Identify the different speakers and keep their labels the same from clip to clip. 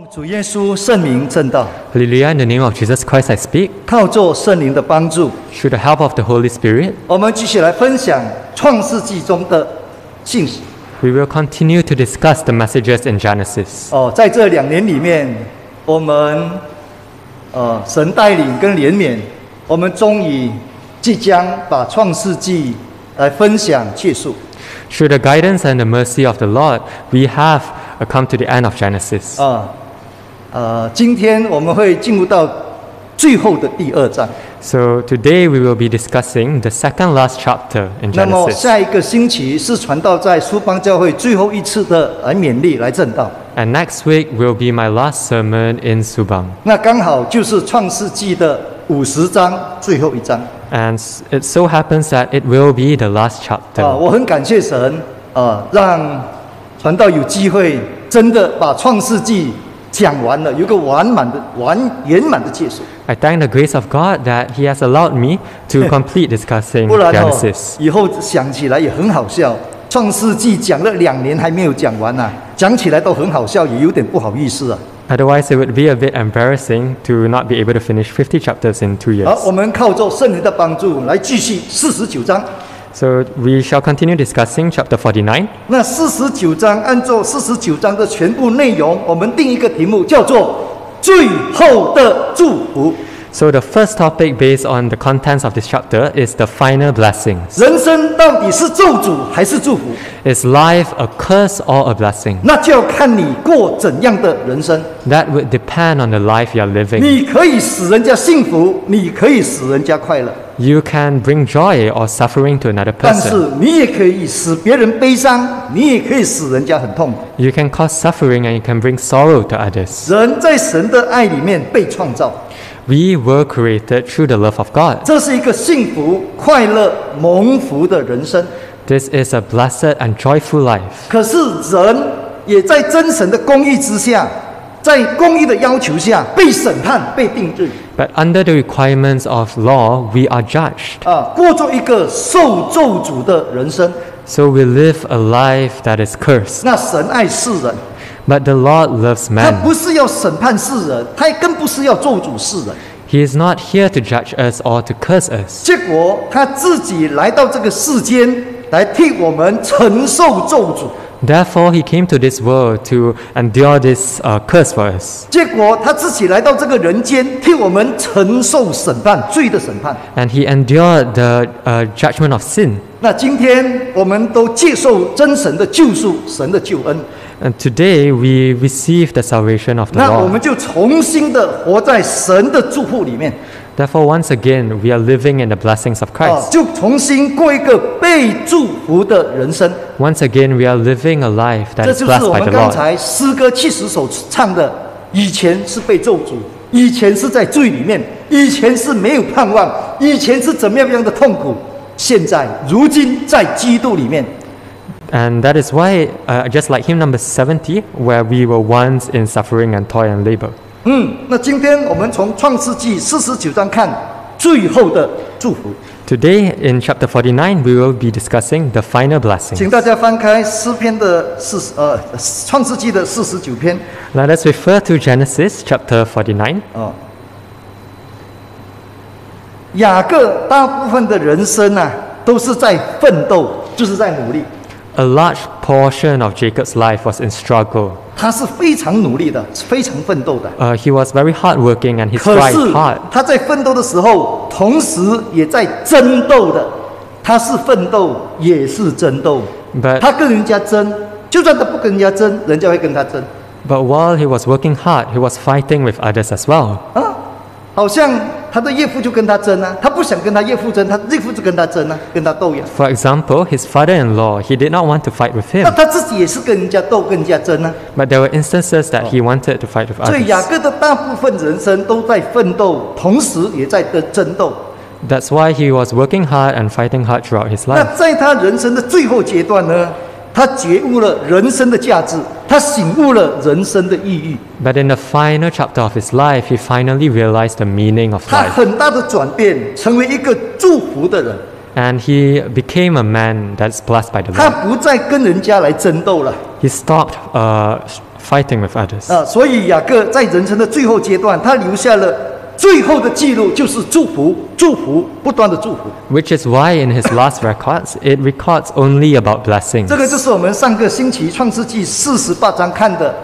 Speaker 1: 奉主耶稣圣名正道，
Speaker 2: Hallelujah, in the name of Jesus Christ I speak.
Speaker 1: 靠着圣灵的帮助，
Speaker 2: Through the help of the Holy Spirit,
Speaker 1: 我们继续来分享创世纪中的信息。
Speaker 2: we will continue to discuss the messages in Genesis.
Speaker 1: 哦，在这两年里面，我们呃神带领跟怜悯，我们终于即将把创世纪来分享结束。
Speaker 2: Through the guidance and the mercy of the Lord, we have uh, come to the end of Genesis.
Speaker 1: 啊， 呃，今天我们会进入到最后的第二章。
Speaker 2: So today we will be discussing the second last chapter in Genesis.
Speaker 1: 那么下一个星期是传道在苏邦教会最后一次的来勉励来正道。
Speaker 2: And next week will be my last sermon in Subang.
Speaker 1: 那刚好就是创世纪的五十章最后一章
Speaker 2: And it so happens that it will be the last
Speaker 1: 啊
Speaker 2: ！chapter.
Speaker 1: 啊我很感谢神啊，让传道有机会真的把创世纪讲完了，有个完满的、完圆满的结束。
Speaker 2: I thank the grace of God that He has allowed me to complete discussing
Speaker 1: 不然哦
Speaker 2: Genesis.，
Speaker 1: 以后想起来也很好笑。创世纪讲了两年还没有讲完呐、讲起来都很好笑，也有点不好意思啊。
Speaker 2: Otherwise, it would be a bit embarrassing to not be able to finish 50 chapters in two，years.
Speaker 1: 好我们靠着圣灵的帮助来继续四十九章。
Speaker 2: So we shall continue discussing chapter forty-nine
Speaker 1: 那四十九章按照四十九章的全部内容，我们定一个题目叫做“最后的祝福
Speaker 2: So the first topic based on the contents of this chapter is the final blessings.
Speaker 1: ”。人生到底是咒诅还是祝福？
Speaker 2: Is life a curse or a blessing?
Speaker 1: 那就要看你过怎样的人生。
Speaker 2: That would depend on the life you are living.
Speaker 1: 你可以使人家幸福，你可以使人家快乐，
Speaker 2: You can bring joy or suffering to another
Speaker 1: 但是
Speaker 2: person.
Speaker 1: 你也可以使别人悲伤，你也可以使人家很痛苦。
Speaker 2: You can cause suffering and you can bring sorrow to others.
Speaker 1: 人在神的爱里面被创造，
Speaker 2: We were created through the love of God.
Speaker 1: 这是一个幸福、快乐、蒙福的人生。
Speaker 2: This is a blessed and joyful life.
Speaker 1: 可是人也在真神的公义之下，在公义的要求下被审判、被定罪
Speaker 2: But under the requirements of law, we are judged.
Speaker 1: 啊，过着一个受咒诅的人生。
Speaker 2: So we live a life that is cursed.
Speaker 1: 那神爱世人，
Speaker 2: But the Lord loves
Speaker 1: 他
Speaker 2: man.
Speaker 1: 他不是要审判世人，他也更不是要咒诅世人。
Speaker 2: He is not here to judge us or to curse us.
Speaker 1: 结果他自己来到这个世间，来替我们承受咒诅。
Speaker 2: Therefore, he came to this world to endure this uh, curse for us.
Speaker 1: 结果他自己来到这个人间，替我们承受审判，罪的审判。
Speaker 2: And he endured the uh, judgment of sin.
Speaker 1: 那今天我们都接受真神的救赎，神的救恩。
Speaker 2: And today, we receive the salvation of the
Speaker 1: 那我们.就重新的活在神的祝福里面
Speaker 2: ，Therefore, once again, we are living in the blessings of
Speaker 1: 啊
Speaker 2: ，Christ.
Speaker 1: 就重新过一个被祝福的人生。
Speaker 2: Once again, we are living a life that
Speaker 1: 这
Speaker 2: is
Speaker 1: 就是
Speaker 2: blessed
Speaker 1: 我
Speaker 2: by
Speaker 1: 们
Speaker 2: the
Speaker 1: 刚
Speaker 2: Lord.
Speaker 1: 才诗歌七十首唱的：以前是被咒诅，以前是在罪里面，以前是没有盼望，以前是怎么样样的痛苦，现在如今在基督里面。
Speaker 2: And that is why, uh, just like hymn number 70, where we were once in suffering and toil and labor.
Speaker 1: 嗯，那今天我们从创世纪四十九章看最后的祝福，
Speaker 2: Today, in chapter 49, we will be discussing the final
Speaker 1: 请
Speaker 2: blessing.
Speaker 1: 大家翻开诗篇的四十呃创世纪的四十九篇
Speaker 2: Let us refer to Genesis chapter 49.
Speaker 1: 啊。雅各大部分的人生啊，都是在奋斗，就是在努力。
Speaker 2: A large portion of Jacob's life was in struggle.
Speaker 1: 他是非常努力的，非常奋斗的。
Speaker 2: Uh, he was very hardworking and he
Speaker 1: 可
Speaker 2: strived
Speaker 1: 是
Speaker 2: hard.
Speaker 1: 他在奋斗的时候，同时也在争斗的。他是奋斗，也是争斗。
Speaker 2: But,
Speaker 1: 他跟人家争，就算他不跟人家争，人家会跟他争
Speaker 2: but while he was working hard, he was fighting with others as well.
Speaker 1: 啊。好像 他的岳父就跟他争啊，他不想跟他岳父争，他岳父就跟他争啊，跟他斗呀。
Speaker 2: For example, his father-in-law, he did not want to fight with him.
Speaker 1: 那他自己也是跟人家斗，跟人家争啊。
Speaker 2: But there were instances that he wanted to fight with
Speaker 1: 所以雅.各的大部分人生都在奋斗，同时也在争争斗。
Speaker 2: That's why he was working hard and fighting hard throughout his life.
Speaker 1: 那在他人生的最后阶段呢，他觉悟了人生的价值，他醒悟了人生的意义
Speaker 2: ，But in the final chapter of his life, he finally realized the meaning of life.
Speaker 1: 他很大的转变，成为一个祝福的人。
Speaker 2: And he became a man that's blessed by the
Speaker 1: 他
Speaker 2: Lord.
Speaker 1: 他不再跟人家来争斗了
Speaker 2: ，He stopped uh, fighting with others.
Speaker 1: 啊，所以雅各在人生的最后阶段，他留下了最后的记录，就是祝福，祝福，不断的祝福。
Speaker 2: Which is why in his last records, it records only about blessings.
Speaker 1: 这个就是我们上个星期创世纪四十八章看的，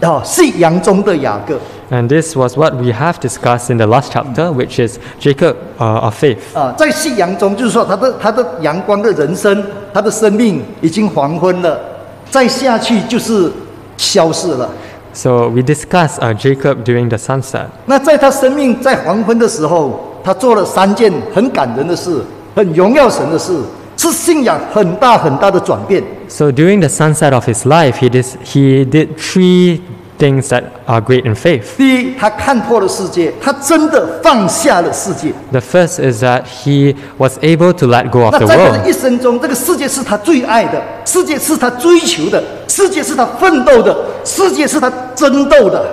Speaker 1: 啊，信仰中的雅各
Speaker 2: And this was what we have discussed in the last chapter, which is Jacob uh, of faith.
Speaker 1: 啊，在信仰中，就是说他的他的阳光的人生，他的生命已经黄昏了，再下去就是消逝了。
Speaker 2: So we discussed uh, Jacob during the sunset.
Speaker 1: 那在他生命在黄昏的时候，他做了三件很感人的事，很荣耀神的事，是信仰很大很大的转变。
Speaker 2: So during the sunset of his life, he, dis- he did three things that are great in faith.
Speaker 1: 第一，他看破了世界，他真的放下了世界。
Speaker 2: The first is that he was able to let go of
Speaker 1: 那
Speaker 2: the
Speaker 1: 在他的
Speaker 2: world.
Speaker 1: 一生中，这个世界是他最爱的，世界是他追求的， 世界是他奋斗的，世界是他争斗的。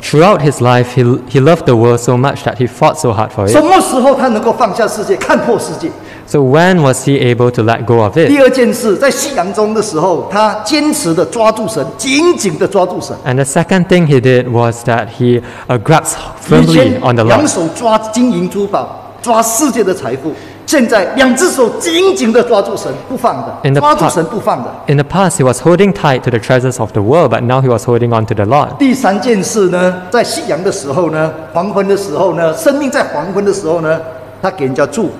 Speaker 2: Throughout his life, he, he loved the world so much that he fought so hard for
Speaker 1: 什
Speaker 2: it.
Speaker 1: 么时候他能够放下世界，看破世界？
Speaker 2: So when was he able to let go of
Speaker 1: 第
Speaker 2: it?
Speaker 1: 二件事，在信仰中的时候，他坚持的抓住神，紧紧的抓住神。
Speaker 2: And the second thing he did was that he uh, grabs
Speaker 1: 以
Speaker 2: firmly
Speaker 1: 前
Speaker 2: on the
Speaker 1: 两
Speaker 2: Lord.
Speaker 1: 手抓金银珠宝，抓世界的财富， 现在两只手紧紧的抓住神，不放的
Speaker 2: ，the
Speaker 1: 抓住神不放的。
Speaker 2: In the past, he was holding tight to the treasures of the world, but now he was holding on to the Lord.
Speaker 1: 第三件事呢，在夕阳的时候呢，黄昏的时候呢，生命在黄昏的时候呢，他给人家祝福，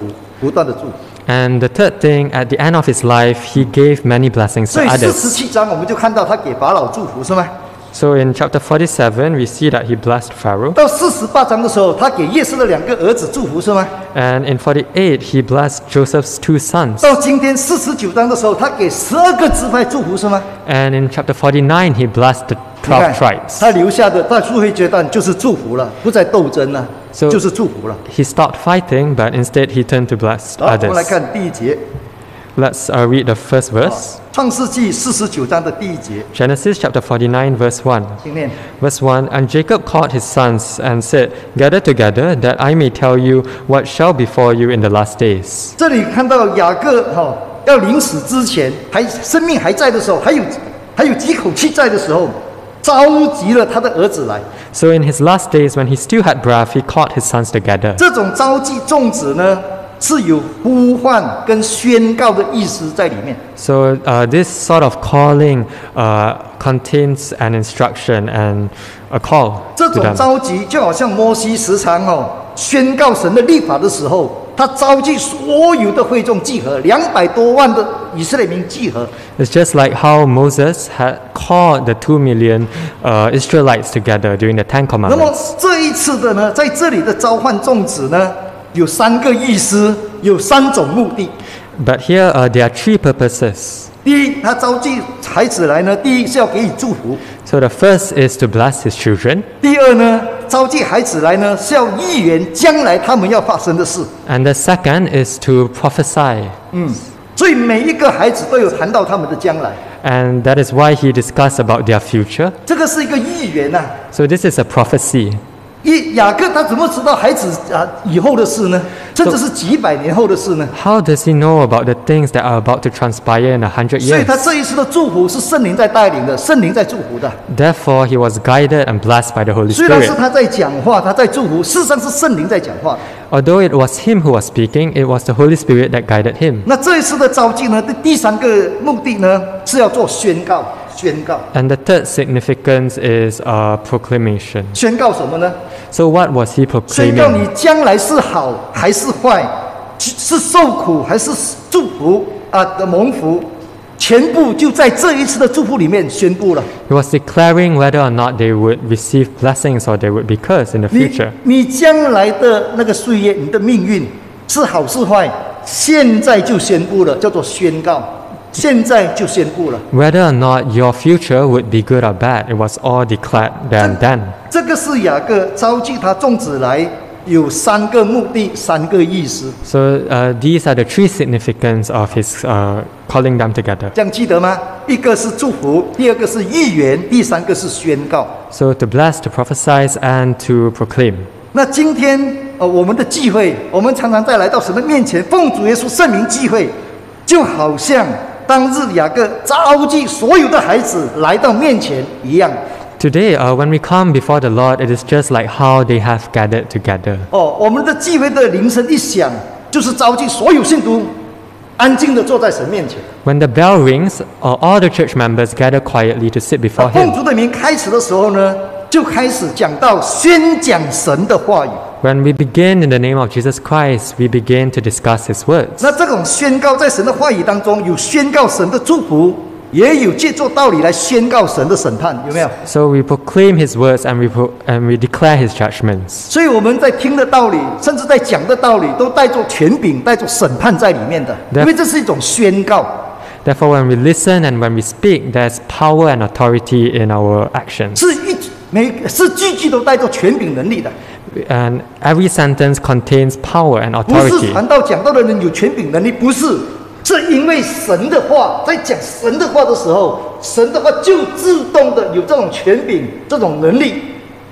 Speaker 1: 不断的祝福。
Speaker 2: And the third thing, at the end of his life, he gave many blessings
Speaker 1: 所
Speaker 2: to
Speaker 1: 以四十
Speaker 2: others.
Speaker 1: 七章我们就看到他给法老祝福，是吗？
Speaker 2: So in chapter 47, we see that he blessed Pharaoh.
Speaker 1: 到四十八章的时候，他给叶瑟的两个儿子祝福，是吗？
Speaker 2: And in 48, he blessed Joseph's two sons.
Speaker 1: 到今天四十九章的时候，他给十二个支派祝福，是吗？
Speaker 2: And in chapter 49, he blessed the
Speaker 1: 你看
Speaker 2: 12 tribes.
Speaker 1: 他留下的在复会阶段就是祝福了，不再斗争了，
Speaker 2: So-
Speaker 1: 就是祝福了。
Speaker 2: He stopped fighting, but instead he turned to bless
Speaker 1: 好，我们来
Speaker 2: others.
Speaker 1: 看第一节，
Speaker 2: Let's uh, read the first verse.
Speaker 1: 创世纪四十九章的第一节，
Speaker 2: Genesis chapter 49, verse 1.
Speaker 1: 请念。
Speaker 2: Verse 1 And Jacob called his sons and said, Gather together, that I may tell you what shall befall you in the last days.
Speaker 1: 这里看到雅各哈、要临死之前，还生命还在的时候，还有还有几口气在的时候，召集了他的儿子来。
Speaker 2: So in his last days, when he still had breath, he called his sons together.
Speaker 1: 这种召集众子呢， 是有呼唤跟宣告的意思在里面。
Speaker 2: So uh, this sort of calling uh, contains an instruction and a call
Speaker 1: 这种召集就好像摩西时常哦宣告神的立法的时候，他召集所有的会众集合，两百多万的以色列民集合。
Speaker 2: It's just like how Moses had called the two million uh, Israelites together during the Ten Commandments.
Speaker 1: 那么这一次的呢，在这里的召唤众子呢，有三个意思，有三种目的。
Speaker 2: But here uh, there are three purposes.
Speaker 1: 第一，他召集孩子来呢，第一是要给予祝福；
Speaker 2: So the first is to bless his children,
Speaker 1: 第二呢，召集孩子来呢，是要预言将来他们要发生的事。
Speaker 2: and the second is to prophesy.
Speaker 1: 所以每一个孩子都有谈到他们的将来，
Speaker 2: And that is why he discussed about their future.
Speaker 1: 这个是一个预言呐、
Speaker 2: So this is a prophecy.
Speaker 1: 一雅各他怎么知道孩子啊以后的事呢？甚至是几百年后的事呢
Speaker 2: ？How does he know about the things that are about to transpire in a hundred years?
Speaker 1: 所以他这一次的祝福是圣灵在带领的，圣灵在祝福的。
Speaker 2: Therefore, he was guided and blessed by the Holy Spirit.
Speaker 1: 虽然是他在讲话，他在祝福，事实上是圣灵在讲话。
Speaker 2: Although it was him who was speaking, it was the Holy Spirit that guided him.
Speaker 1: 那这一次的召集呢，第第三个目的呢是要做，宣告，
Speaker 2: And the third significance is uh, proclamation.
Speaker 1: 宣告什么呢？
Speaker 2: So what was he
Speaker 1: 宣告
Speaker 2: proclaiming?
Speaker 1: 你将来是好还是坏，是受苦还是祝福啊的蒙福，全部就在这一次的祝福里面宣布了。
Speaker 2: He was declaring whether or not they would receive blessings or they would be cursed in the
Speaker 1: 你
Speaker 2: future.
Speaker 1: 你将来的那个岁月，你的命运是好是坏，现在就宣布了，叫做宣告， 现在就宣布了。
Speaker 2: Whether or not your future would be good or bad, it was all declared there and then.
Speaker 1: 这个是雅各召集他众子来，有三个目的，三个意思，
Speaker 2: So uh, these are the three significance of his uh, calling them together.
Speaker 1: 这样记得吗？一个是祝福，第二个是预言，第三个是宣告。
Speaker 2: So to bless, to prophesy, and to proclaim.
Speaker 1: 那今天呃，我们的聚会，我们常常在来到神的面前，奉主耶稣圣名聚会，就好像 当日雅各召集所有的孩子来到面前一样。
Speaker 2: Today, uh, when we come before the Lord, it is just like how they have gathered together.
Speaker 1: 哦，我们的聚会的铃声一响，就是召集所有信徒安静的坐在神面前。
Speaker 2: When the bell rings, uh, all the church members gather quietly to sit
Speaker 1: 那
Speaker 2: before
Speaker 1: 奉
Speaker 2: Him.
Speaker 1: 主的名开始的时候呢，就开始讲到宣讲神的话语。
Speaker 2: When we begin in the name of Jesus Christ, we begin to discuss His words.
Speaker 1: 那这种宣告在神的话语当中，有宣告神的祝福，也有借助道理来宣告神的审判，有没有？
Speaker 2: So we proclaim His words and we, pro- and we declare His judgments.
Speaker 1: 所以我们在听的道理，甚至在讲的道理，都带着权柄、带着审判在里面的，
Speaker 2: 对
Speaker 1: 因为这是一种宣告。
Speaker 2: Therefore, when we listen and when we speak, there's power and authority in our actions.
Speaker 1: 是一每是句句都带着权柄能力的，
Speaker 2: And every sentence contains power and
Speaker 1: 不是
Speaker 2: authority.
Speaker 1: 传道讲道的人有权柄能力，不是，是因为神的话，在讲神的话的时候，神的话就自动的有这种权柄、这种能力，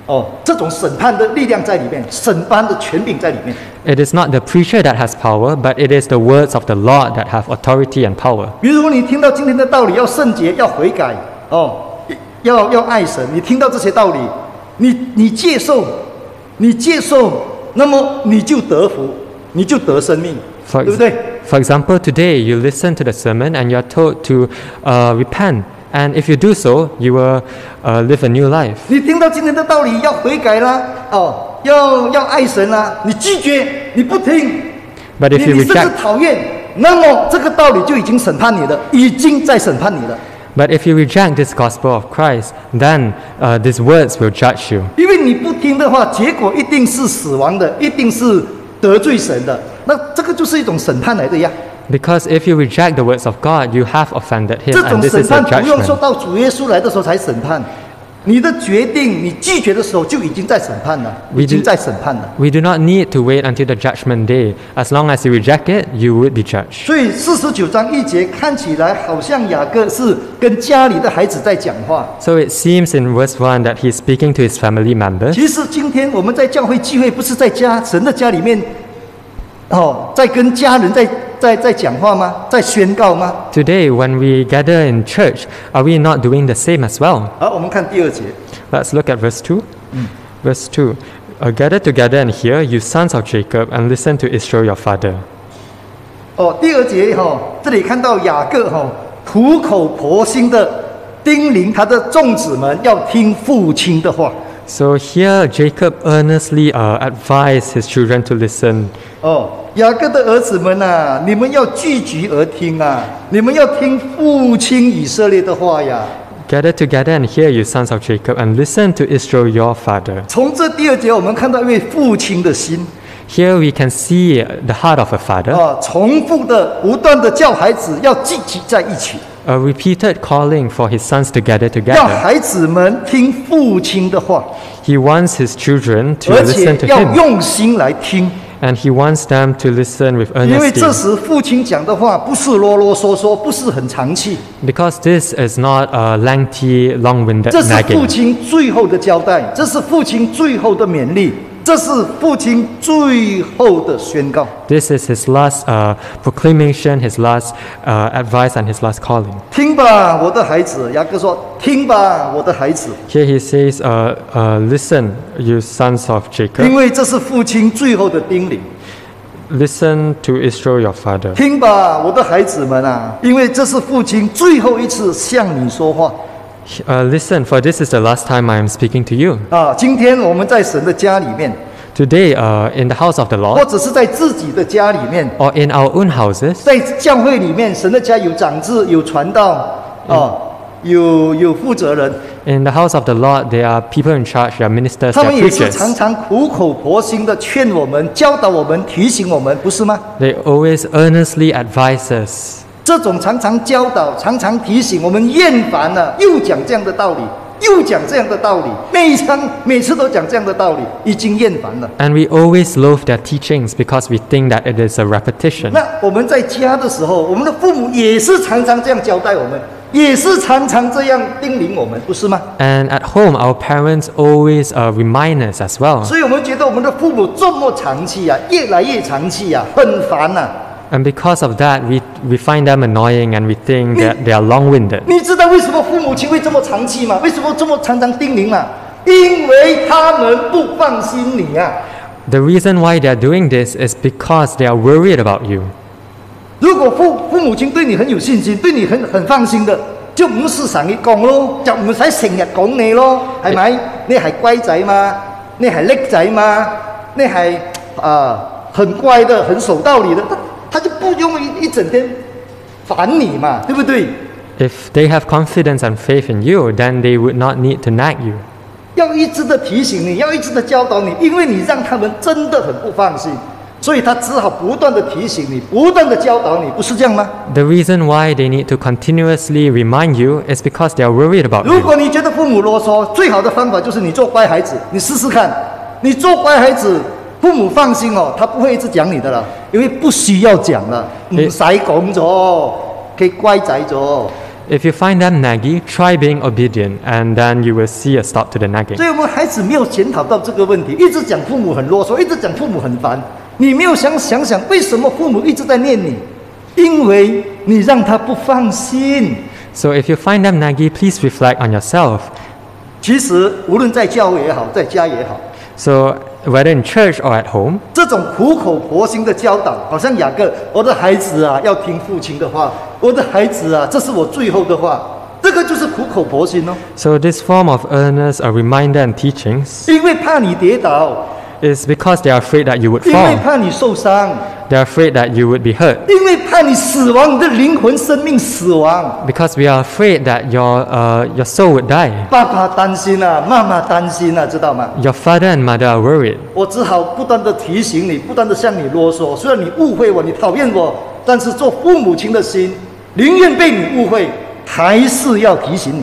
Speaker 1: 哦，这种审判的力量在里面，审判的权柄在里面。
Speaker 2: It is not the preacher that has power, but it is the words of the Lord that have authority and power.
Speaker 1: 比如说，你听到今天的道理，要圣洁，要悔改，哦，要要爱神，你听到这些道理，你你接受， 你接受，那么你就得福，你就得生命
Speaker 2: ，For,
Speaker 1: 对不对
Speaker 2: ？for example, today you listen to the sermon and you are told to uh, repent. And if you do so, you will uh, live a new life.
Speaker 1: 你听到今天的道理，要悔改啦，哦，要要爱神啦，你拒绝，你不听
Speaker 2: ，But
Speaker 1: 你
Speaker 2: if you
Speaker 1: 你甚至讨厌，那么这个道理就已经审判你了，已经在审判你了，
Speaker 2: but if you reject this gospel of Christ, then uh, these words will judge you.
Speaker 1: 因为你不听的话，结果一定是死亡的，一定是得罪神的，那这个就是一种审判来的呀。
Speaker 2: Because if you reject the words of God, you have offended Him,
Speaker 1: 这
Speaker 2: and
Speaker 1: 种
Speaker 2: this
Speaker 1: 审
Speaker 2: is a
Speaker 1: 判不用说
Speaker 2: judgment.
Speaker 1: 到主耶稣来的时候才审判， 你的决定，你拒绝的时候就已经在审判了，
Speaker 2: We
Speaker 1: 已经
Speaker 2: do-
Speaker 1: 在审判了。
Speaker 2: We do not need to wait until the judgment day. As long as you reject it, you would be judged.
Speaker 1: 所以四十九章一节看起来好像雅各是跟家里的孩子在讲话，
Speaker 2: So it seems in verse 1 that he's speaking to his family members.
Speaker 1: 其实今天我们在教会聚会，不是在家神的家里面，哦，在跟家人在 在在讲话吗？在宣告吗？
Speaker 2: Today, when we gather in church, are we not doing the same as well?
Speaker 1: 好，我们看第二节，
Speaker 2: Let's look at verse 2. Verse 2 uh, Gather together and hear, you sons of Jacob, and listen to Israel your father.
Speaker 1: 哦，第二节哈、这里看到雅各哈、苦口婆心的叮咛他的众子们要听父亲的话。
Speaker 2: So here, Jacob earnestly uh, advised his children to listen.
Speaker 1: 哦，雅各的儿子们呐、你们要聚集而听啊，你们要听父亲以色列的话呀。
Speaker 2: Gather together and hear, you sons of Jacob, and listen to Israel your father.
Speaker 1: 从这第二节，我们看到一位父亲的心
Speaker 2: Here we can see the heart of a father,
Speaker 1: 啊，重复的、不断的叫孩子要聚集在一起，
Speaker 2: a repeated calling for his sons to gather
Speaker 1: 要
Speaker 2: together.
Speaker 1: 孩子们听父亲的话，
Speaker 2: He wants his children to
Speaker 1: 而且
Speaker 2: listen to
Speaker 1: 要
Speaker 2: him,
Speaker 1: 用心来听。
Speaker 2: And he wants them to listen with
Speaker 1: 因为这
Speaker 2: earnestly.
Speaker 1: 时父亲讲的话不是啰啰嗦嗦，不是很长气
Speaker 2: ，Because this is not a lengthy, long-winded
Speaker 1: 这是父
Speaker 2: nagging.
Speaker 1: 亲最后的交代，这是父亲最后的勉励，这是父亲最后的宣告。
Speaker 2: This is his last uh, proclamation, his last uh, advice, and his last calling.
Speaker 1: 听吧，我的孩子，雅各说：“听吧，我的孩子
Speaker 2: ，Here he says, uh, uh, Listen, you sons of Jacob, 因
Speaker 1: 为这是父亲最后的叮咛。
Speaker 2: listen to Israel your father.
Speaker 1: 听吧，我的孩子们啊，因为这是父亲最后一次向你说话
Speaker 2: Uh, listen, for this is the last time I am speaking to you.
Speaker 1: 啊。今天我们在神的家里面，
Speaker 2: Today, uh, in the house of the
Speaker 1: 或
Speaker 2: Lord,
Speaker 1: 者是在自己的家里面，
Speaker 2: or in our own houses,
Speaker 1: 在教会里面，神的家有长子，有传道，啊，有有负责人，
Speaker 2: in the house of the Lord, there are people in charge, there are ministers,
Speaker 1: 他
Speaker 2: there
Speaker 1: 们
Speaker 2: are
Speaker 1: 也是
Speaker 2: preachers.
Speaker 1: 常常苦口婆心的劝我们、教导我们、提醒我们，不是吗？
Speaker 2: They always earnestly advise us.
Speaker 1: 这种常常教导、常常提醒我们厌烦了，又讲这样的道理，又讲这样的道理，每场每次都讲这样的道理，已经厌烦了。
Speaker 2: And we always loathe their teachings because we think that it is a repetition.
Speaker 1: 那我们在家的时候，我们的父母也是常常这样交代我们，也是常常这样叮咛我们，不是吗？
Speaker 2: And at home, our parents always uh, remind us as well.
Speaker 1: 所以我们觉得我们的父母这么长气啊，越来越长气啊，很烦呐、
Speaker 2: And because of that, we, we find them annoying and we think that they are long winded.
Speaker 1: 你知道为什么父母亲会这么长气吗？为什么这么常常叮咛吗？因为他们不放心你啊。
Speaker 2: The reason why they are doing this is because they are worried about you.
Speaker 1: 如果父父母亲对你很有信心，对你很很放心的，就唔使常去讲咯，就唔使成日讲你咯，系咪？你係乖仔嘛，你係叻仔嘛，你係啊、呃很乖的，很守道理的，一一整天烦你嘛，对不对
Speaker 2: ？If they have confidence and faith in you, then they would not need to nag you.
Speaker 1: 要一直的提醒你，要一直的教导你，因为你让他们真的很不放心，所以他只好不断的提醒你，不断的教导你，不是这样吗
Speaker 2: ？The reason why they need to continuously remind you is because they are worried about
Speaker 1: 如
Speaker 2: you.
Speaker 1: 果你觉得父母啰嗦，最好的方法就是你做乖孩子，你试试看，你做乖孩子，父母放心哦，他不会一直讲你的了，因为不需要讲了，唔
Speaker 2: 誒
Speaker 1: 使講咗，可以乖仔咗。
Speaker 2: If you find them naggy, try being obedient and then you will see a stop to the nagging.
Speaker 1: 所以我们孩子没有检讨到这个问题，一直讲父母很啰嗦，一直讲父母很烦，你没有想想想，为什么父母一直在念你？因为你让他不放心。
Speaker 2: So if you find them naggy, please reflect on yourself.
Speaker 1: 其实无论在教會也好，在家也好。
Speaker 2: So whether in church or at home,
Speaker 1: 这种苦口婆心的教导，好像雅各，我的孩子啊，要听父亲的话，我的孩子啊，这是我最后的话，这个就是苦口婆心哦，
Speaker 2: so this form of earnest, a reminder and teachings
Speaker 1: 因为怕你跌倒，
Speaker 2: is because they are afraid that you would
Speaker 1: 因为
Speaker 2: fall.
Speaker 1: 怕你受伤，
Speaker 2: They are afraid that you would be hurt
Speaker 1: 因为怕你死亡，你的灵魂生命死亡。
Speaker 2: because we are afraid that your, uh, your soul would die.
Speaker 1: 爸爸担心啊，妈妈担心啊，知道吗
Speaker 2: ？Your father and mother are worried.
Speaker 1: 我只好不断的提醒你，不断的向你啰嗦。虽然你误会我，你讨厌我，但是做父母亲的心，宁愿被你误会，还是要提醒你。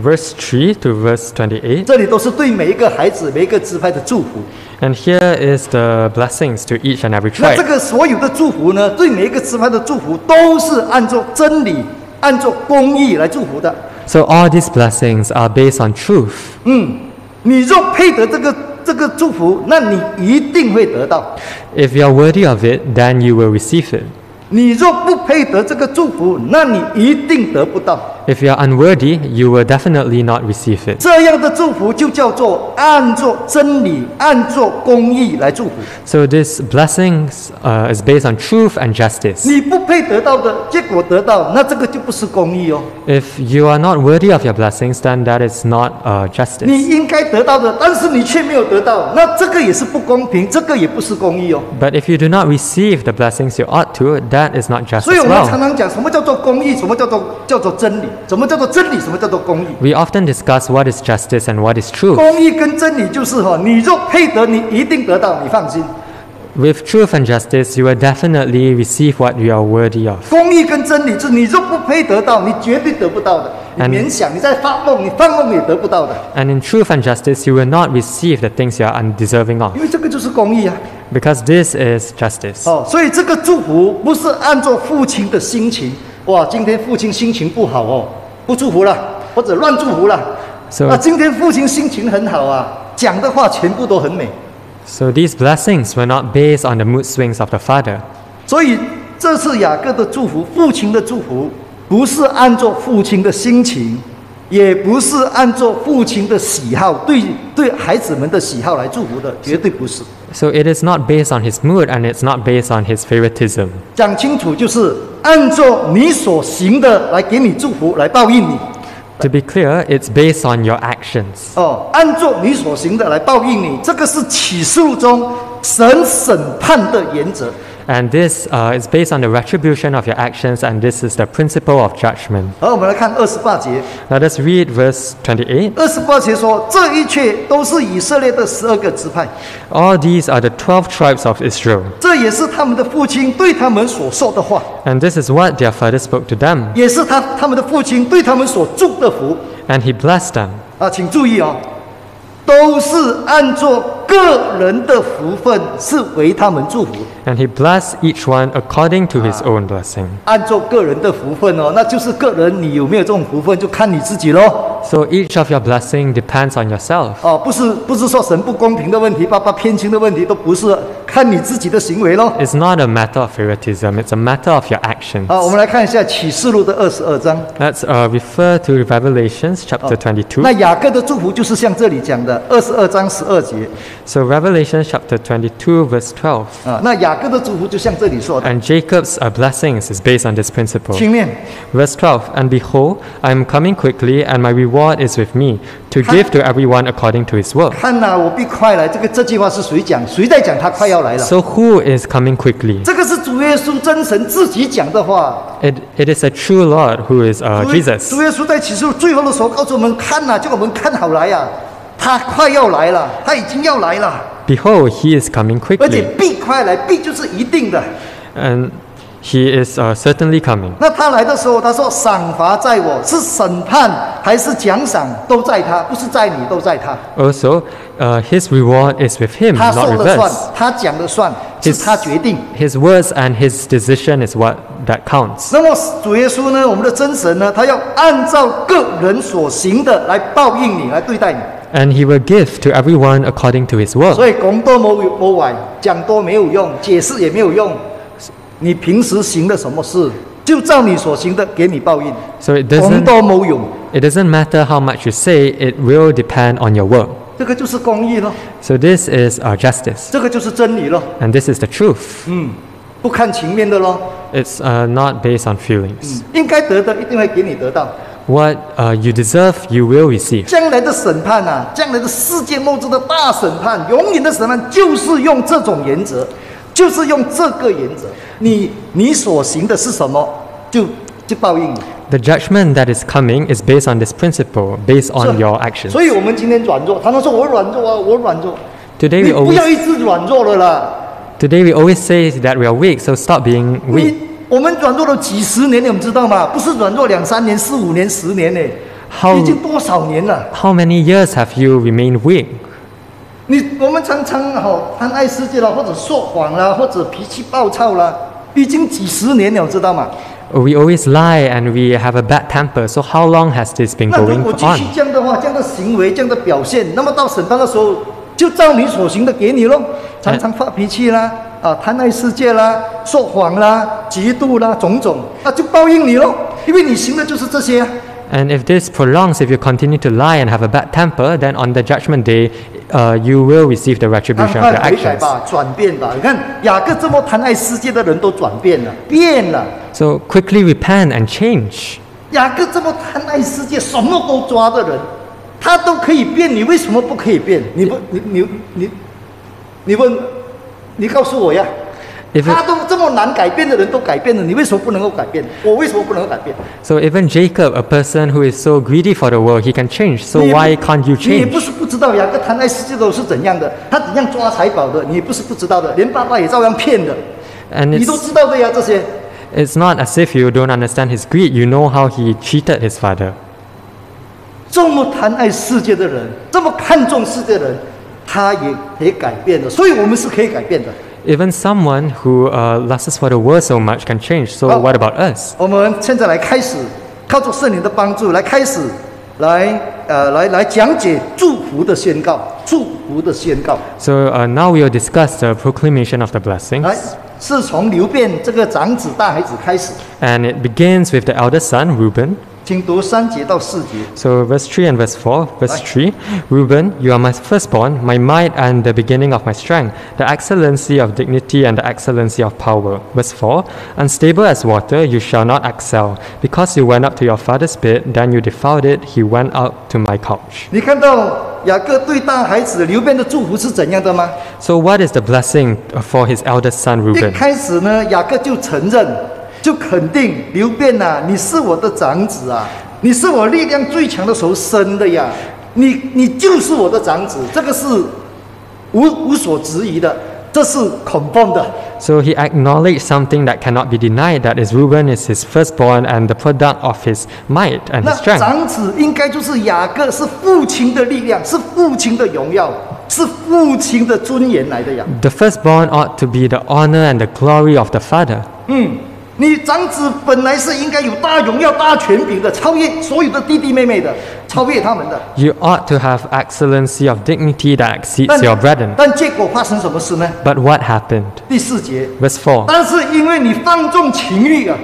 Speaker 2: Verse 3 to verse 28.
Speaker 1: 这里都是对每一个孩子、每一个支派的祝福。
Speaker 2: And here is the blessings to each and every
Speaker 1: 那这
Speaker 2: tribe.
Speaker 1: 个所有的祝福呢，对每一个支派的祝福，都是按照真理、按照公义来祝福的。
Speaker 2: So all these blessings are based on truth.
Speaker 1: 嗯，你若配得这个这个祝福，那你一定会得到；
Speaker 2: If you are worthy of it, then you will receive it.
Speaker 1: 你若不配得这个祝福，那你一定得不到。
Speaker 2: If you are unworthy, you will definitely not receive it.
Speaker 1: 这样的祝福就叫做按照真理、按照公义来祝福。
Speaker 2: So this blessings uh, is based on truth and justice.
Speaker 1: 你不配得到的结果得到，那这个就不是公义哦。
Speaker 2: If you are not worthy of your blessings, then that is not uh, justice.
Speaker 1: 你应该得到的，但是你却没有得到，那这个也是不公平，这个也不是公义哦。
Speaker 2: But if you do not receive the blessings you ought to, that is not just
Speaker 1: 所以
Speaker 2: as
Speaker 1: 我们常
Speaker 2: well.
Speaker 1: 常讲什么叫做公义，什么叫做叫做真理， 什么叫做真理，什么叫做公义。
Speaker 2: We often discuss what is justice and what is truth.
Speaker 1: 公义跟真理就是哈，你若配得，你一定得到，你放心。
Speaker 2: With truth and justice, you will definitely receive what you are worthy of.
Speaker 1: 公义跟真理就是你若不配得到，你绝对得不到的。你勉想，你在发梦，你发梦也得不到的
Speaker 2: ，And in truth and justice, you will not receive the things you are undeserving of.
Speaker 1: 因为这个就是公义啊。
Speaker 2: Because this is justice.
Speaker 1: 哦，所以这个祝福不是按照父亲的心情，哇，今天父亲心情不好哦，不祝福了，或者乱祝福了。
Speaker 2: So-
Speaker 1: 啊，今天父亲心情很好啊，讲的话全部都很美。
Speaker 2: So these blessings were not based on the mood swings of the father.
Speaker 1: 所以这次雅各的祝福，父亲的祝福，不是按照父亲的心情，也不是按照父亲的喜好，对对孩子们的喜好来祝福的，绝对不是。
Speaker 2: So it is not based on his mood and it's not based on his favoritism.
Speaker 1: 讲清楚就是按照你所行的来给你祝福，来报应你。
Speaker 2: To be clear, it's based on your actions.
Speaker 1: 哦，按照你所行的来报应你，这个是启示录中神审判的原则。
Speaker 2: And this uh, is based on the retribution of your actions, and this is the principle of judgment.
Speaker 1: 好，我们来看二十八节。
Speaker 2: Let us read verse 28.
Speaker 1: 二十八节说，这一切都是以色列的十二个支派，
Speaker 2: All these are the 12 tribes of Israel.
Speaker 1: 这也是他们的父亲对他们所说的话，
Speaker 2: And this is what their father spoke to them.
Speaker 1: 也是他他们的父亲对他们所祝的福
Speaker 2: And he blessed them.
Speaker 1: 啊，请注意哦， 都是按照 个人的福分，是为他们祝福。
Speaker 2: And he blessed each one according to his own blessing.
Speaker 1: 按照个人的福分哦，那就是个人你有没有这种福分，就看你自己喽。
Speaker 2: So each of your blessing depends on yourself.
Speaker 1: 哦，不是不是说神不公平的问题，爸爸偏心的问题，都不是，看你自己的行为喽。
Speaker 2: It's not a matter of favoritism, it's a matter of your actions.
Speaker 1: 好，我们来看一下启示录的二十二章。
Speaker 2: Let's uh, refer to Revelations chapter 22.
Speaker 1: 那雅各的祝福就是像这里讲的二十二章十二节
Speaker 2: So Revelation chapter 22 verse 12.
Speaker 1: 啊，那雅各的祝福就像这里说的，
Speaker 2: And Jacob's uh, blessings is based on this principle.
Speaker 1: 请念
Speaker 2: Verse 12 And behold, I am coming quickly, and my reward is with me, to give to everyone according to his work.
Speaker 1: 看呐、我必快来。这个这句话是谁讲？谁在讲他快要来了？
Speaker 2: So who is coming quickly?
Speaker 1: 这个是主耶稣真神自己讲的话。
Speaker 2: It, it is a true Lord who is uh,
Speaker 1: 主耶
Speaker 2: Jesus.
Speaker 1: 主耶稣在启示录最后的时候告诉我们：看呐、叫我们看好来呀、 他快要来了，他已经要来了，
Speaker 2: Behold, he is coming
Speaker 1: 而且
Speaker 2: quickly,
Speaker 1: 必快来，必就是一定的。
Speaker 2: and he is uh, certainly coming.
Speaker 1: 那他来的时候，他说：“赏罚在我，是审判还是奖赏都在他，不是在你，都在他。
Speaker 2: Also, uh, his reward is with him,
Speaker 1: 他
Speaker 2: not
Speaker 1: 说
Speaker 2: with
Speaker 1: 了算
Speaker 2: us.，
Speaker 1: 他讲了算，是
Speaker 2: His,
Speaker 1: 他决定。
Speaker 2: his words and his decision is what that counts.
Speaker 1: 那么主耶稣呢，我们的真神呢，他要按照个人所行的来报应你，来对待你。
Speaker 2: And he will give to everyone according to his work.
Speaker 1: 所以讲多没有没完，讲多没有用，解释也没有用。你平时行的什么事，就照你所行的给你报应。
Speaker 2: So it
Speaker 1: 讲
Speaker 2: doesn't
Speaker 1: 多没用，
Speaker 2: it doesn't matter how much you say, it will depend on your work.
Speaker 1: 这个就是公义咯，
Speaker 2: So this is our justice,
Speaker 1: 这个就是真理咯。
Speaker 2: and this is the truth.
Speaker 1: 嗯，不看情面的咯，
Speaker 2: It's uh, not based on feelings.
Speaker 1: 应该得的一定会给你得到。
Speaker 2: What uh, you deserve, you will receive.
Speaker 1: 将来的审判啊，将来的世界末日的大审判，永远的审判，就是用这种原则，就是用这个原则。你你所行的是什么，就就报应你。
Speaker 2: The judgment that is coming is based on this principle, based
Speaker 1: 所
Speaker 2: on
Speaker 1: 以
Speaker 2: your actions.
Speaker 1: 所以我们今天软弱，他们说我软弱啊，我软弱。
Speaker 2: Today
Speaker 1: 你
Speaker 2: we
Speaker 1: 不要
Speaker 2: always
Speaker 1: 一直软弱了啦。
Speaker 2: today we always say that we are weak, so stop being
Speaker 1: 你
Speaker 2: weak.
Speaker 1: 我们软弱了几十年，你们知道吗？不是软弱两三年、四五年、十年呢已经多少年了
Speaker 2: ？how many years have you remained weak?
Speaker 1: 你我们常常好贪爱世界了，或者说谎了，或者脾气暴躁了，已经几十年了，知道吗
Speaker 2: ？We always lie and we have a bad temper. So how long has this been
Speaker 1: going on
Speaker 2: 如
Speaker 1: 果继续这样的话，这样的行为、这样的表现，那么到审判的时候，就照你所行的给你喽。常常发脾气啦，啊，贪爱世界啦，说谎啦，嫉妒啦，种种，那就报应你喽，因为你行的就是这些啊。
Speaker 2: And if this prolongs, if you continue to lie and have a bad temper, then on the judgment day, uh, you will receive the retribution
Speaker 1: 快
Speaker 2: of your actions.
Speaker 1: 吧，转变吧！你看雅各这么贪爱世界的人都转变了，变了。
Speaker 2: So quickly repent and change.
Speaker 1: 雅各这么贪爱世界，什么都抓的人，他都可以变，你为什么不可以变？你不，你你你，你问，你告诉我呀。
Speaker 2: If
Speaker 1: 他
Speaker 2: it,
Speaker 1: 都这么难改变的人都改变了，你为什么不能够改变？我为什么不能够改变？
Speaker 2: so even Jacob, a person who is so greedy for the world, he can change. So
Speaker 1: 你也不
Speaker 2: why can't you
Speaker 1: 你也不
Speaker 2: change?
Speaker 1: 是不知道雅各贪爱世界都是怎样的，他怎样抓财宝的，你也不是不知道的，连爸爸也照样骗的，
Speaker 2: And
Speaker 1: 你都
Speaker 2: it's
Speaker 1: 知道的呀。这些
Speaker 2: it's not as if you don't understand his greed. You know how he cheated his father.
Speaker 1: 这么贪爱世界的人，这么看重世界的人， 他也可以改变的，所以我们是可以改变的。
Speaker 2: Even someone who uh, lusts for the world so much can change. So
Speaker 1: Oh.
Speaker 2: what about us?
Speaker 1: 我们现在来开始，靠着圣灵的帮助来开始，来呃来来讲解祝福的宣告，祝福的宣告。
Speaker 2: So uh, now we will discuss the proclamation of the blessings.
Speaker 1: 来，是从流变这个长子大孩子开始，
Speaker 2: And it begins with the eldest son, Reuben.
Speaker 1: 请读三节到四节。
Speaker 2: So verse 3 and verse 4. Verse 3 Reuben, you are my firstborn, my might and the beginning of my strength, the excellency of dignity and the excellency of power. Verse 4 Unstable as water, you shall not excel. Because you went up to your father's bed, then you defiled it, he went out to my couch.
Speaker 1: 你看到雅各对大孩子流变的祝福是怎样的吗？
Speaker 2: So, what is the blessing for his eldest son
Speaker 1: 一
Speaker 2: Reuben?
Speaker 1: 开始呢，雅各就承认， 就肯定流变呐、你是我的长子啊，你是我力量最强的时候生的呀，你你就是我的长子，这个是无无所质疑的。这是 confirm 的。
Speaker 2: So he acknowledged something that cannot be denied that is Reuben is his firstborn and the product of his might and strength.
Speaker 1: 长子应该就是雅各，是父亲的力量，是父亲的荣耀，是父亲的尊严来的呀。
Speaker 2: The firstborn ought to be the honor and the glory of the father.
Speaker 1: 嗯，你长子本来是应该有大荣耀、大权柄的，超越所有的弟弟妹妹的，超越他们的。
Speaker 2: You ought to have excellency of dignity that exceeds your brethren.
Speaker 1: 但结果发生什么事呢
Speaker 2: ？But what happened?
Speaker 1: 第四节
Speaker 2: ，Verse 4.
Speaker 1: 但是因为你放纵情欲啊，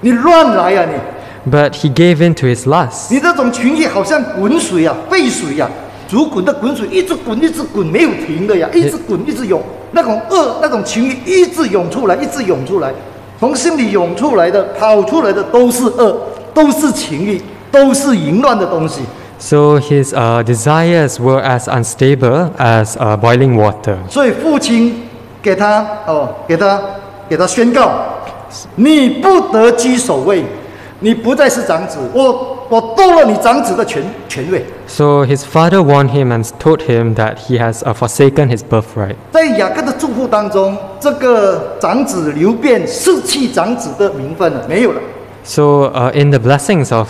Speaker 1: 你乱来啊你。
Speaker 2: But he gave in to his lust.
Speaker 1: 你这种情欲好像滚水啊，沸水呀、煮滚的滚水，一直滚，一直滚，没有停的呀，一直滚，一直涌，那种恶，那种情欲一直涌出来，一直涌出来，从心里涌出来的，跑出来的都是恶，都是情欲，都是淫乱的东西。
Speaker 2: So his uh, desires were as unstable as uh, boiling water.
Speaker 1: 所以父亲给他哦，给他给他宣告，你不得居首位，你不再是长子，我 我夺了你长子的权权位。
Speaker 2: So his father warned him and told him that he has uh, forsaken his birthright.
Speaker 1: 在雅各的祝福当中，这个长子刘辩失去长子的名分了，没有了。
Speaker 2: So uh, in the blessings of,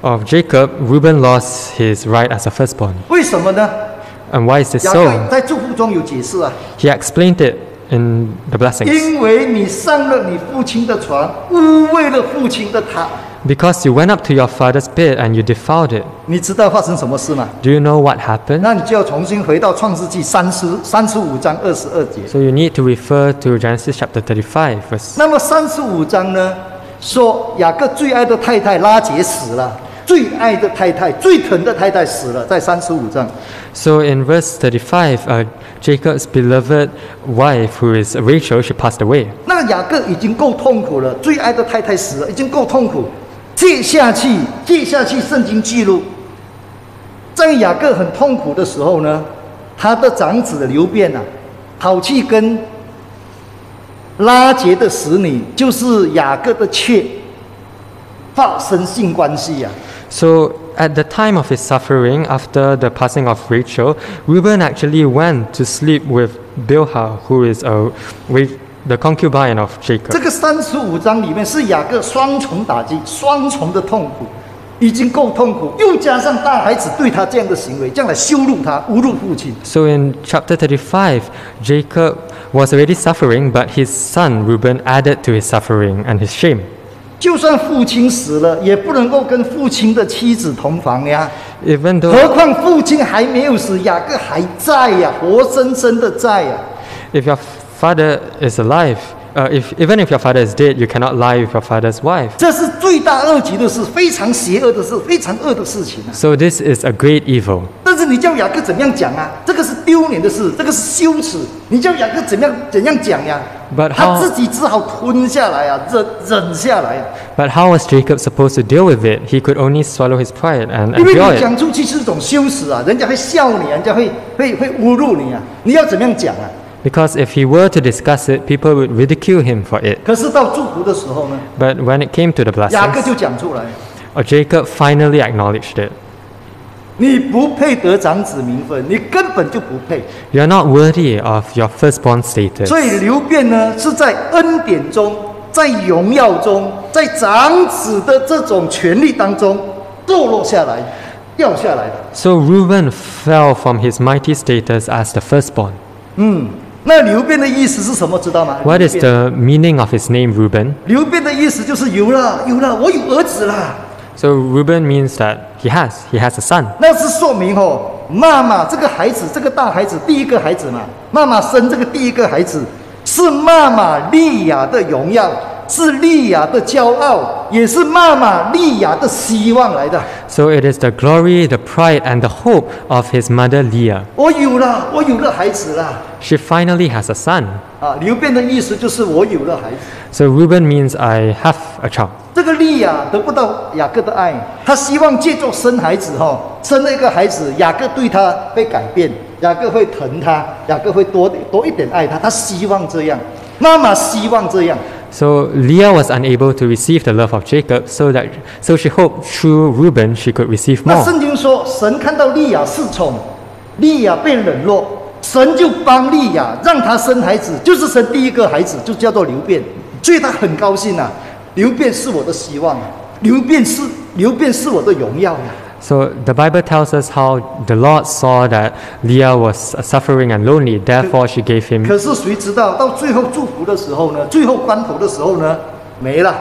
Speaker 2: of Jacob, Reuben lost his right as a firstborn.
Speaker 1: 为什么呢？
Speaker 2: And why is this
Speaker 1: 雅各
Speaker 2: so?
Speaker 1: 在祝福中有解释啊，
Speaker 2: He explained it in the blessings.
Speaker 1: 因为你上了你父亲的床，污秽了父亲的塔。
Speaker 2: Because you went up to your father's bed and you defiled it.
Speaker 1: 你知道发生什么事吗？
Speaker 2: Do you know what happened?
Speaker 1: 那你就要重新回到创世纪三十三十五章二十二节。
Speaker 2: So you need to refer to Genesis chapter 35, verse
Speaker 1: 那么三十五章呢，说雅各最爱的太太拉结死了，最爱的太太、最疼的太太死了，在三十五章。
Speaker 2: So in verse 35, uh, Jacob's beloved wife, who is Rachel, she passed away.
Speaker 1: 那个雅各已经够痛苦了，最爱的太太死了，已经够痛苦。 接下去，接下去，圣经记录，在雅各很痛苦的时候呢，他的长子刘辩啊，跑去跟拉结的使女，就是雅各的妾，发生性关系呀、
Speaker 2: So at the time of his suffering, after the passing of Rachel, Reuben actually went to sleep with Bilhah, who is a, with the concubine of
Speaker 1: 这
Speaker 2: Jacob.
Speaker 1: 个三十五章里面是雅各双重打击、双重的痛苦，已经够痛苦，又加上大孩子对他这样的行为，这样来羞辱他、侮辱父亲。
Speaker 2: So in chapter 35, Jacob was already suffering, but his son Reuben added to his suffering and his shame.
Speaker 1: 就算父亲死了，也不能够跟父亲的妻子同房呀。
Speaker 2: Even though
Speaker 1: 何况父亲还没有死，雅各还在呀，活生生的在呀。
Speaker 2: if your father is alive, uh, if, even if your father is dead, you cannot lie with your father's wife.
Speaker 1: 这是罪大恶极的事，非常邪恶的事，非常恶的事情啊！
Speaker 2: So this is a great evil.
Speaker 1: 但是你叫雅各怎么样讲啊？这个是丢脸的事，这个是羞耻。你叫雅各怎么样怎样讲呀？
Speaker 2: But
Speaker 1: 他
Speaker 2: how-
Speaker 1: 自己只好吞下来啊，忍忍下来啊。
Speaker 2: But how was Jacob supposed to deal with it? He could only swallow his pride and
Speaker 1: 因为
Speaker 2: endure
Speaker 1: 你
Speaker 2: it.
Speaker 1: 讲出去是一种羞耻啊，人家会笑你，人家会会会侮辱你啊。你要怎么样讲啊？
Speaker 2: Because if he were to discuss it, people would ridicule him for it.
Speaker 1: 可是到祝福的时候呢，
Speaker 2: But when it came to the
Speaker 1: 雅各
Speaker 2: blessings,
Speaker 1: 就讲出来：
Speaker 2: uh, Jacob finally acknowledged it.
Speaker 1: 你不配得长子名分，你根本就不配。
Speaker 2: You're not worthy of your firstborn status.
Speaker 1: 所以刘辩呢是在恩典中，在荣耀中，在长子的这种权利当中堕落下来，掉下来的。
Speaker 2: So Reuben fell from his mighty status as the firstborn.
Speaker 1: 嗯， 那刘辩的意思是什么？知道吗
Speaker 2: What
Speaker 1: 刘
Speaker 2: is
Speaker 1: 辩
Speaker 2: the meaning of his name, Reuben?
Speaker 1: 刘辩的意思就是有了，有了，我有儿子了。
Speaker 2: So Reuben means that he has, he has a son.
Speaker 1: 那是说明哦，妈妈这个孩子，这个大孩子，第一个孩子嘛，妈妈生这个第一个孩子，是妈妈利亚的荣耀，是利亚的骄傲，也是妈妈利亚的希望来的。
Speaker 2: So it is the glory, the pride, and the hope of his mother Leah.
Speaker 1: 我有了，我有了孩子了。
Speaker 2: She finally has a son.
Speaker 1: 啊，刘辩的意思就是我有了孩子。
Speaker 2: So Reuben means I have a child.
Speaker 1: 这个利亚得不到雅各的爱，他希望借助生孩子哈、生了一个孩子，雅各对他会改变，雅各会疼他，雅各会多多一点爱他，他希望这样，妈妈希望这样。
Speaker 2: So Leah was unable to receive the love of Jacob, so that so she hoped through Reuben she could receive more.
Speaker 1: 那圣经说，神看到利亚恃宠，利亚被冷落，神就帮利亚让她生孩子，就是生第一个孩子，就叫做流变，所以他很高兴啊。流变是我的希望，流变是流变是我的荣耀呀。
Speaker 2: So the Bible tells us how the Lord saw that Leah was suffering and lonely, therefore she gave him.
Speaker 1: 可是谁知道到最后祝福的时候呢？最后关头的时候呢？没了，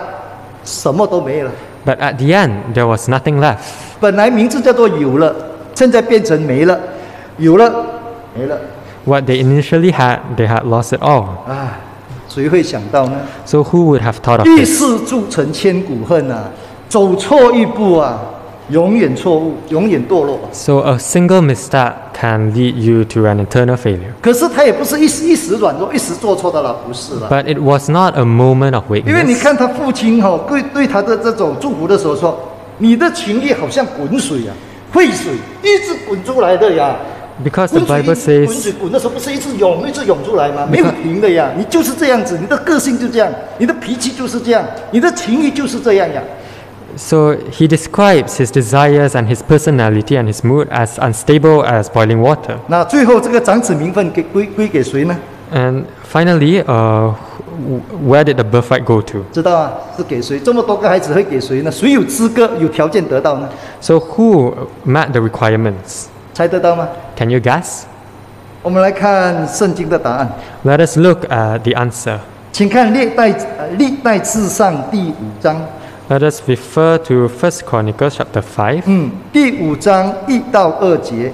Speaker 1: 什么都没了。
Speaker 2: But at the end, there was nothing left.
Speaker 1: 本来名字叫做有了，现在变成没了，有了，没了
Speaker 2: What they initially had, they had lost it all.
Speaker 1: 啊！谁会想到呢？
Speaker 2: So who would have thought of
Speaker 1: 遇
Speaker 2: this?
Speaker 1: 事铸成千古恨啊！走错一步啊， 永远错误，永远堕落。
Speaker 2: So a single misstep can lead you to an eternal failure.
Speaker 1: 可是他也不是一时一时软弱，一时做错的了，不是了。
Speaker 2: But it was not a moment of
Speaker 1: 因为你
Speaker 2: weakness.
Speaker 1: 看他父亲哈、对对他的这种祝福的时候说：“你的情欲好像滚水啊，沸水一直滚出来的呀。”
Speaker 2: Because
Speaker 1: 水
Speaker 2: Bible
Speaker 1: 滚
Speaker 2: says
Speaker 1: 水滚的时候不是一直涌一直涌出来吗？没有停的呀，你就是这样子，你的个性就这样，你的脾气就是这样，你的情欲就是这样呀。
Speaker 2: So he describes his desires and his personality and his mood as unstable as boiling water. And finally, uh, where did the birthright go to? so who met the requirements?
Speaker 1: 猜得到吗
Speaker 2: ？Can you guess? Let us look at the answer.
Speaker 1: 请看历代历代志上第五章。
Speaker 2: Let us refer to First Chronicles chapter 5.
Speaker 1: 嗯，第五章一到二节，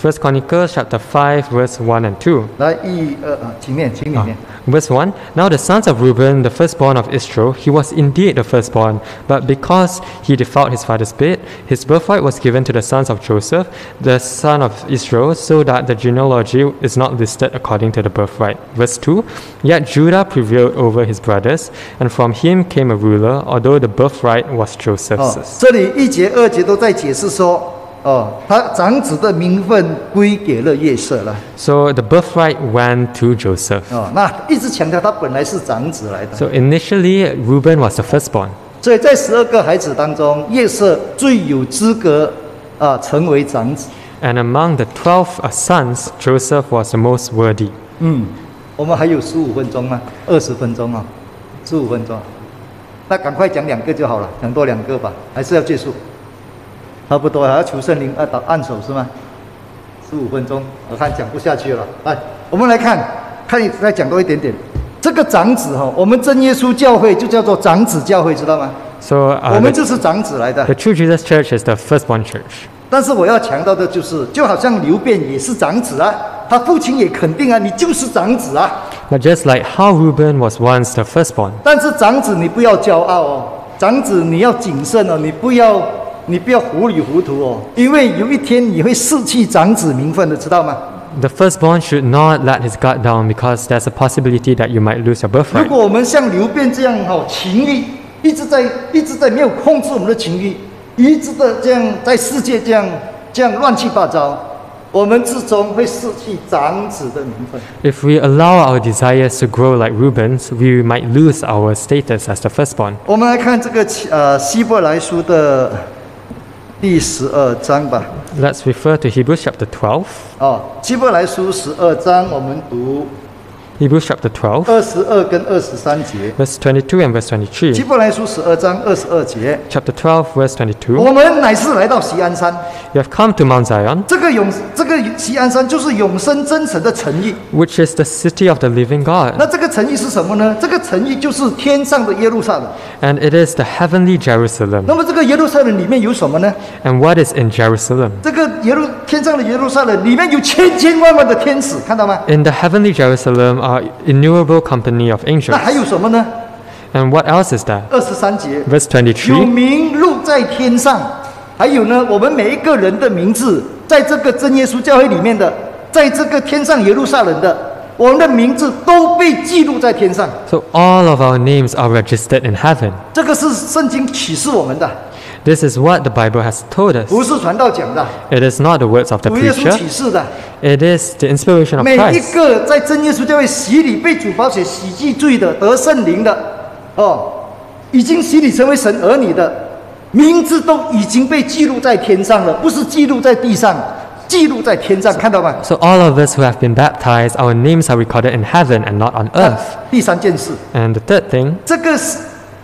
Speaker 2: 1 Chronicles chapter 5 verse 1 and 2.
Speaker 1: 来一二啊，请念，请你念。
Speaker 2: Verse 1 Now the sons of Reuben, the firstborn of Israel, he was indeed the firstborn, but because he defiled his father's bed, his birthright was given to the sons of Joseph, the son of Israel, so that the genealogy is not listed according to the birthright. Verse 2 Yet Judah prevailed over his brothers, and from him came a ruler, although the birthright was
Speaker 1: 哦
Speaker 2: Joseph's.，
Speaker 1: 这里一节二节都在解释说， 哦，他长子的名分归给了约瑟了。
Speaker 2: So the birthright went to Joseph.
Speaker 1: 哦，那一直强调他本来是长子来的。
Speaker 2: So initially, Reuben was the firstborn.
Speaker 1: 所以在十二个孩子当中，约瑟最有资格啊成为长子。
Speaker 2: And among the twelve sons, Joseph was the most worthy.
Speaker 1: 嗯，我们还有十五分钟吗？二十分钟啊，十五分钟。那赶快讲两个就好了，讲多两个吧，还是要结束？差不多还要求圣灵啊，打按手是吗？十五分钟，我看讲不下去了。来，我们来看，看你再讲多一点点。这个长子哈、我们真耶稣教会就叫做长子教会，知道吗
Speaker 2: ？So
Speaker 1: 我
Speaker 2: uh,
Speaker 1: 们就是长子来的
Speaker 2: the。True Jesus Church is the firstborn church.
Speaker 1: 但是我要强调的就是，就好像刘辩也是长子啊，他父亲也肯定啊，你就是长子啊。
Speaker 2: But just like how Reuben was once the firstborn,
Speaker 1: 但是长子你不要骄傲哦，长子你要谨慎哦，你不要你不要糊里糊涂哦，因为有一天你会失去长子名分的，知道吗
Speaker 2: ？the firstborn should not let his guard down because there's a possibility that you might lose your birthright.
Speaker 1: 如果我们像刘辩这样哈、哦，情欲一直在一直在没有控制我们的情欲，一直的这样在世界这样这样乱七八糟，我们最终会失去长子的名分。
Speaker 2: If we allow our desires to grow like Reuben's, we might lose our status as the firstborn.
Speaker 1: 我们来看这个呃希伯来书的第十二章吧。
Speaker 2: Let's refer to Hebrews chapter 12.
Speaker 1: 哦，希伯来书十二章，我们读
Speaker 2: Hebrews chapter 12, verse 22 and verse 23. Chapter 12, verse 22. You have come to Mount Zion,
Speaker 1: 这个永这个锡安山就是永生真神的城邑。
Speaker 2: which is the city of the living God, And it is the heavenly Jerusalem. And what is in Jerusalem? in the heavenly Jerusalem are innumerable company of angels.
Speaker 1: 那还有什么呢
Speaker 2: ？And what else is that?
Speaker 1: 二十三节
Speaker 2: ，Verse
Speaker 1: 有
Speaker 2: 23.
Speaker 1: 名录在天上，还有呢，我们每一个人的名字，在这个真耶稣教会里面的，在这个天上耶路撒冷的，我们的名字都被记录在天上。
Speaker 2: So all of our names are registered in heaven.
Speaker 1: 这个是圣经启示我们的，
Speaker 2: This is what the Bible has told us.
Speaker 1: 不是传道讲的，
Speaker 2: It is not the words of the
Speaker 1: 主耶稣
Speaker 2: preacher.
Speaker 1: 启示的。
Speaker 2: It is the inspiration of
Speaker 1: 每一
Speaker 2: Christ.
Speaker 1: 个在真耶稣教会洗礼、被主宝血洗净罪的、得圣灵的，哦，已经洗礼成为神儿女的，名字都已经被记录在天上了，不是记录在地上。 记录在天上，看到吗？
Speaker 2: So all of us who have been baptized, our names are recorded in heaven and not on earth.
Speaker 1: 第三件事，
Speaker 2: And the third thing,
Speaker 1: 这个是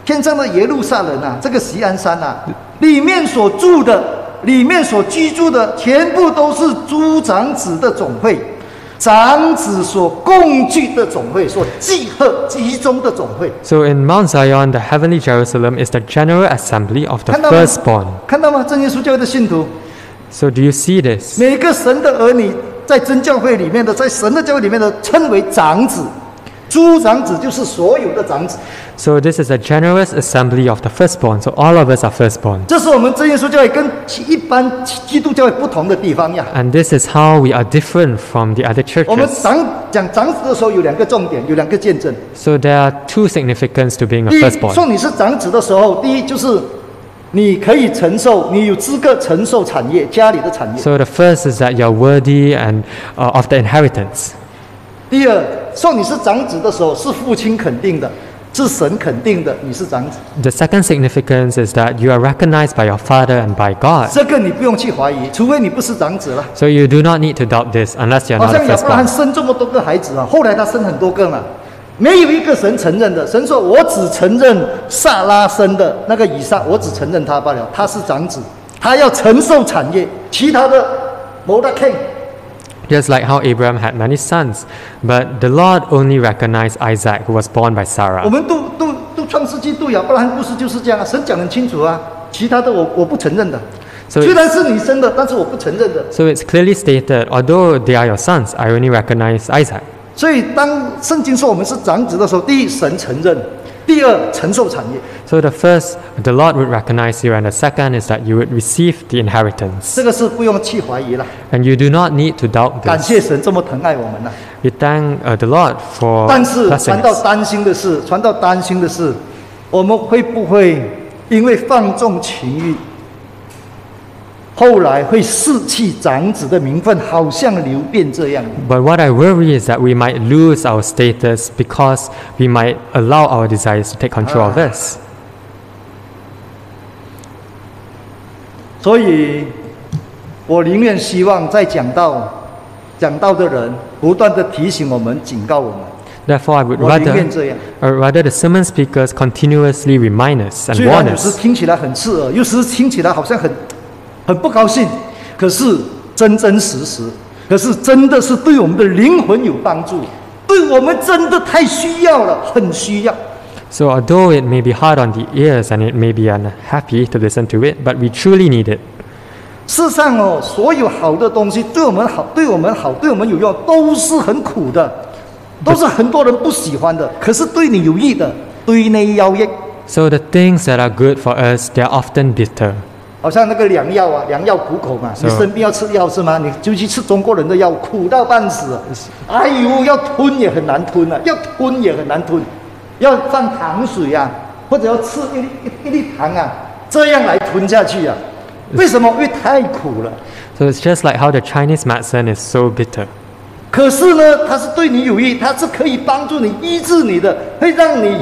Speaker 1: 天上的耶路撒冷啊，这个锡安山啊， 里面所住的、里面所居住的，全部都是诸长子的总会，长子所共聚的总会，所集合集中的总会。
Speaker 2: so in Mount Zion, the heavenly Jerusalem is the general assembly of the firstborn.
Speaker 1: 看到吗？真耶稣教会的信徒
Speaker 2: ，So do you see this?
Speaker 1: 每个神的儿女，在真教会里面的，在神的教会里面的，称为长子。诸长子就是所有的长子，
Speaker 2: So this is a generous assembly of the firstborn. So all of us are firstborn.
Speaker 1: 这是我们真耶稣教会跟其一般基督教会不同的地方呀。
Speaker 2: And this is how we are different from the other
Speaker 1: 我们
Speaker 2: churches.
Speaker 1: 长讲长子的时候有两个重点，有两个见证。
Speaker 2: So there are two significance to being a
Speaker 1: 第一，
Speaker 2: firstborn.
Speaker 1: 说你是长子的时候，第一就是你可以承受，你有资格承受产业，家里的产业。
Speaker 2: So the first is that you're worthy and uh, of the inheritance.
Speaker 1: 第二， 说你是长子的时候，是父亲肯定的，是神肯定的，你是长子。
Speaker 2: The second significance is that you are recognized by your father and by God.
Speaker 1: 这个你不用去怀疑，除非你不是长子了。
Speaker 2: So you do not need to doubt this unless you're not a firstborn.
Speaker 1: 好像亚伯
Speaker 2: 兰
Speaker 1: 生这么多个孩子啊，后来他生很多个嘛，没有一个神承认的。神说：“我只承认萨拉生的那个以撒，我只承认他罢了，他是长子，他要承受产业，其他的没得看。
Speaker 2: just like how Abraham had many sons, but the Lord only recognized Isaac, who was born by Sarah.
Speaker 1: 我们读读读创世记、读亚伯拉罕故事就是这样啊，神讲很清楚啊，其他的我我不承认的。
Speaker 2: So it's, so it's clearly stated, although they are your sons, I only recognize Isaac.
Speaker 1: 所以当圣经说我们是长子的时候，第一神承认。第二承受产业。
Speaker 2: So the first, the Lord would recognize you, and the second is that you would receive the inheritance.
Speaker 1: 这个是不用去怀疑了。
Speaker 2: And you do not need to doubt
Speaker 1: 感
Speaker 2: this.
Speaker 1: 感谢神这么疼爱我们呐、
Speaker 2: We thank uh, the Lord for
Speaker 1: 但是传到担心的是，传到担心的是，我们会不会因为放纵情欲，后来会失去长子的名分，好像流变这样
Speaker 2: ？But what I worry is that we might lose our status because we might allow our desires to take control of us.
Speaker 1: 所以，我宁愿希望在讲道讲道的人不断的提醒我们、警告我们。
Speaker 2: Therefore, I would rather, or rather, the sermon speakers continuously remind us and warn us.
Speaker 1: 虽然有时.听起来很刺耳，有时听起来好像很很不高兴，可是真真实实，可是真的是对我们的灵魂有帮助，对我们真的太需要了，很需要。
Speaker 2: So, although it may be hard on the ears and it may be unhappy to listen to it, but we truly need it.
Speaker 1: 世上哦，所有好的东西对我们好，对我们好，对我们有用，都是很苦的，都是很多人不喜欢的。可是对你有益的，对你有益。
Speaker 2: So, the things that are good for us, they are often bitter.
Speaker 1: 好像那个良药啊，良药苦口嘛，你生病要吃药是吗？你就去吃中国人的药，苦到半死。哎呦，要吞也很难吞啊，要吞也很难吞，要放糖水啊，或者要吃一粒一一粒糖啊，这样来吞下去啊。为什么？因为太苦了。
Speaker 2: So, it's just like how the Chinese medicine is so bitter.
Speaker 1: 可是呢，它是对你有益，它是可以帮助你医治你的，会让你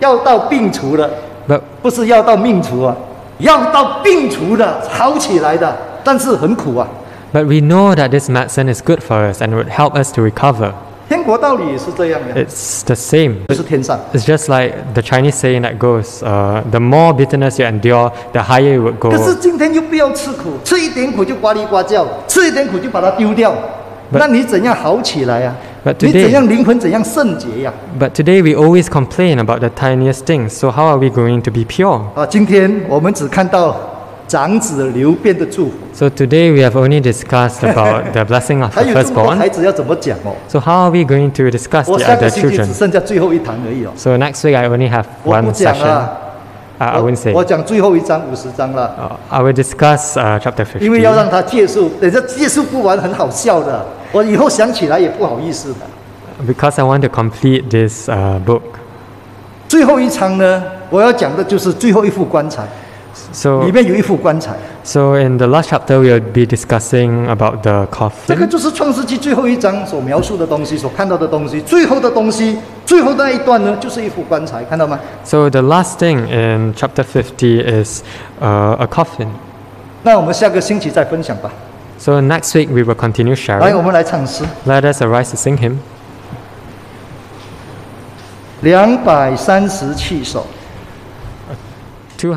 Speaker 1: 药到病除的
Speaker 2: ，But
Speaker 1: 不是药到命除啊，药到病除的，好起来的，但是很苦啊。
Speaker 2: But we know that this medicine is good for us and would help us to recover.
Speaker 1: 天国道理也是这样的，
Speaker 2: It's the same.
Speaker 1: 就是天上。
Speaker 2: It's just like the Chinese saying that goes, uh, the more bitterness you endure, the higher you would
Speaker 1: 可是
Speaker 2: go.
Speaker 1: 今天又不要吃苦，吃一点苦就呱哩呱叫，吃一点苦就把它丢掉，
Speaker 2: But-
Speaker 1: 那你怎样好起来呀、
Speaker 2: But
Speaker 1: 你
Speaker 2: today-
Speaker 1: 怎样灵魂怎样圣洁呀、
Speaker 2: But today we always complain about the tiniest things, so how are we going to be pure?
Speaker 1: 啊？今天我们只看到长子流变的祝福，
Speaker 2: So today we have only discussed about the blessing of
Speaker 1: 还
Speaker 2: the
Speaker 1: 有这么多孩
Speaker 2: firstborn.
Speaker 1: 子要怎么讲哦？
Speaker 2: So how are we going to discuss
Speaker 1: 我
Speaker 2: the
Speaker 1: 下个
Speaker 2: other
Speaker 1: 星期只
Speaker 2: children?
Speaker 1: 剩下最后一堂而已哦。
Speaker 2: So next week I only have
Speaker 1: 我
Speaker 2: one
Speaker 1: 不讲
Speaker 2: session.
Speaker 1: 了，
Speaker 2: Uh, I
Speaker 1: 我
Speaker 2: won't say.
Speaker 1: 我讲最后一章五十章了，
Speaker 2: Uh, I will discuss uh, chapter
Speaker 1: 因为要
Speaker 2: 50
Speaker 1: 让他结束，等下结束不完很好笑的， 我以后想起来也不好意思的。
Speaker 2: because I want to complete this uh, book.
Speaker 1: 最后一章呢，我要讲的就是最后一副棺材
Speaker 2: ，So, 里
Speaker 1: 面有一副棺材。
Speaker 2: so in the last chapter we'll be discussing about the coffin.
Speaker 1: 这个就是创世纪最后一章所描述的东西，所看到的东西。最后的东西，最后那一段呢，就是一副棺材，看到吗
Speaker 2: ？So the last thing in chapter fifty is uh, a coffin.
Speaker 1: 那我们下个星期再分享吧。
Speaker 2: So next week we will continue sharing. Let us arise to sing hymn.
Speaker 1: 两百三十七首。
Speaker 2: Two.